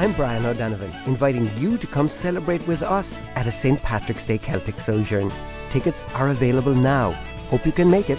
I'm Brian O'Donovan, inviting you to come celebrate with us at a St. Patrick's Day Celtic Sojourn. Tickets are available now. Hope you can make it.